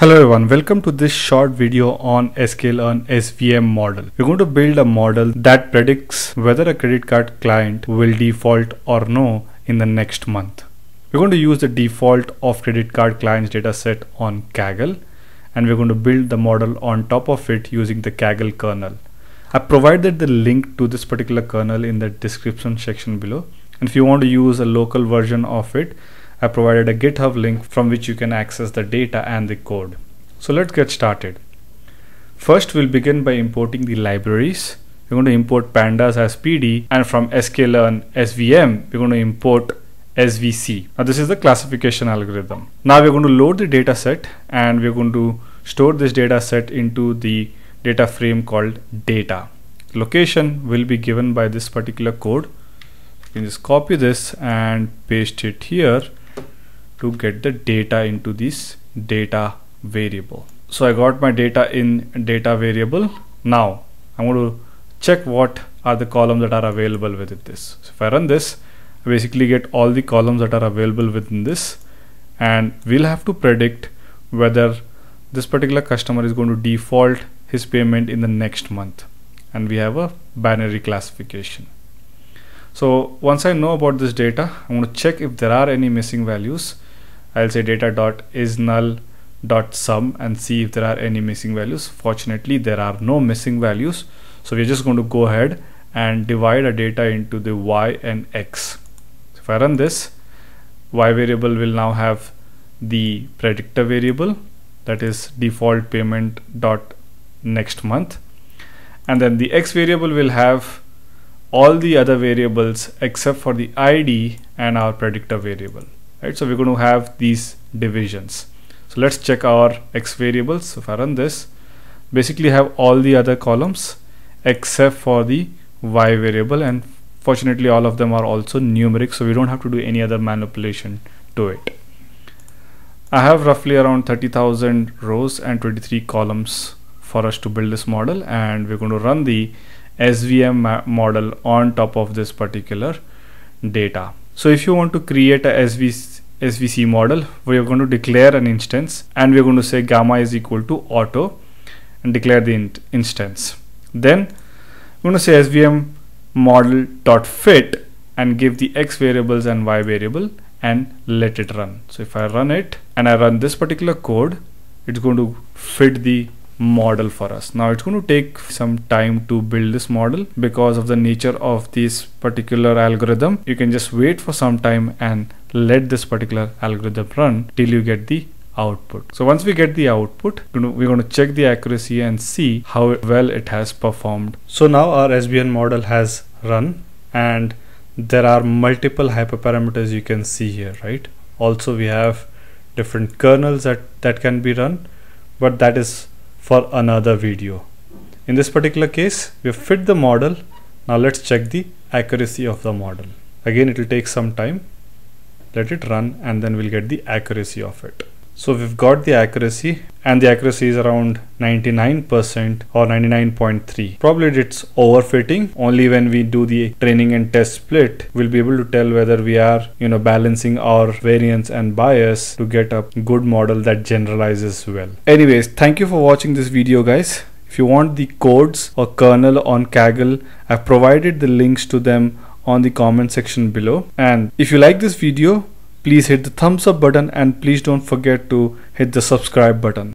Hello everyone, welcome to this short video on sklearn SVM model. We're going to build a model that predicts whether a credit card client will default or no in the next month. We're going to use the default of credit card clients dataset on Kaggle and we're going to build the model on top of it using the Kaggle kernel. I provided the link to this particular kernel in the description section below and if you want to use a local version of it I provided a GitHub link from which you can access the data and the code. So let's get started. First, we'll begin by importing the libraries. We're going to import pandas as PD and from sklearn SVM, we're going to import SVC. Now this is the classification algorithm. Now we're going to load the data set and we're going to store this data set into the data frame called data. Location will be given by this particular code. You can just copy this and paste it here to get the data into this data variable. So I got my data in data variable. Now I'm going to check what are the columns that are available within this. So if I run this, I basically get all the columns that are available within this and we'll have to predict whether this particular customer is going to default his payment in the next month and we have a binary classification. So once I know about this data, I'm going to check if there are any missing values I'll say data dot is null dot sum and see if there are any missing values. Fortunately there are no missing values. So we're just going to go ahead and divide our data into the y and x. So if I run this y variable will now have the predictor variable that is default payment dot next month. And then the x variable will have all the other variables except for the id and our predictor variable right? So we're going to have these divisions. So let's check our x variables. So if I run this basically have all the other columns except for the y variable and fortunately all of them are also numeric so we don't have to do any other manipulation to it. I have roughly around 30,000 rows and 23 columns for us to build this model and we're going to run the SVM model on top of this particular data. So if you want to create a SVC, SVC model, we are going to declare an instance and we're going to say gamma is equal to auto and declare the in instance. Then we're going to say SVM model dot fit and give the x variables and y variable and let it run. So if I run it and I run this particular code, it's going to fit the model for us. Now it's going to take some time to build this model because of the nature of this particular algorithm. You can just wait for some time and let this particular algorithm run till you get the output. So once we get the output, we're going to check the accuracy and see how well it has performed. So now our SVM model has run and there are multiple hyperparameters you can see here, right? Also we have different kernels that, that can be run, but that is for another video. In this particular case, we have fit the model. Now let's check the accuracy of the model. Again, it will take some time. Let it run and then we'll get the accuracy of it. So we've got the accuracy and the accuracy is around 99% or 99.3. Probably it's overfitting. Only when we do the training and test split, we'll be able to tell whether we are, you know, balancing our variance and bias to get a good model that generalizes well. Anyways, thank you for watching this video guys. If you want the codes or kernel on Kaggle, I've provided the links to them on the comment section below. And if you like this video, please hit the thumbs up button and please don't forget to hit the subscribe button